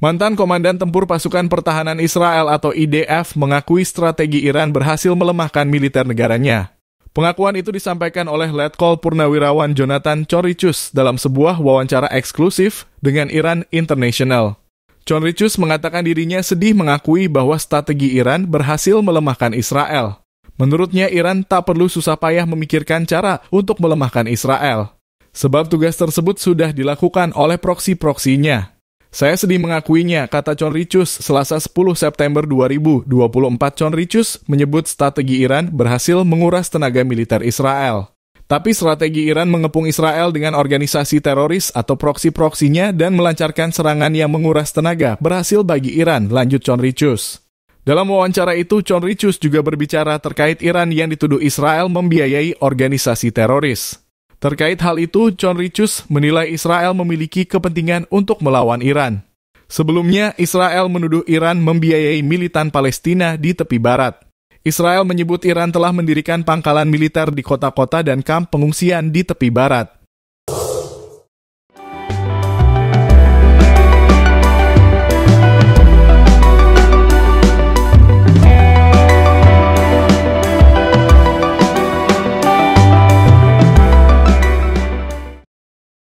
Mantan Komandan Tempur Pasukan Pertahanan Israel atau IDF mengakui strategi Iran berhasil melemahkan militer negaranya. Pengakuan itu disampaikan oleh Letkol Purnawirawan Jonathan Choricus dalam sebuah wawancara eksklusif dengan Iran International. Choricus mengatakan dirinya sedih mengakui bahwa strategi Iran berhasil melemahkan Israel. Menurutnya Iran tak perlu susah payah memikirkan cara untuk melemahkan Israel. Sebab tugas tersebut sudah dilakukan oleh proksi-proksinya. Saya sedih mengakuinya, kata John Richus selasa 10 September 2024. John Richus menyebut strategi Iran berhasil menguras tenaga militer Israel. Tapi strategi Iran mengepung Israel dengan organisasi teroris atau proksi-proksinya dan melancarkan serangan yang menguras tenaga berhasil bagi Iran, lanjut John Richus. Dalam wawancara itu, John Richus juga berbicara terkait Iran yang dituduh Israel membiayai organisasi teroris. Terkait hal itu, John Richus menilai Israel memiliki kepentingan untuk melawan Iran. Sebelumnya, Israel menuduh Iran membiayai militan Palestina di tepi barat. Israel menyebut Iran telah mendirikan pangkalan militer di kota-kota dan kamp pengungsian di tepi barat.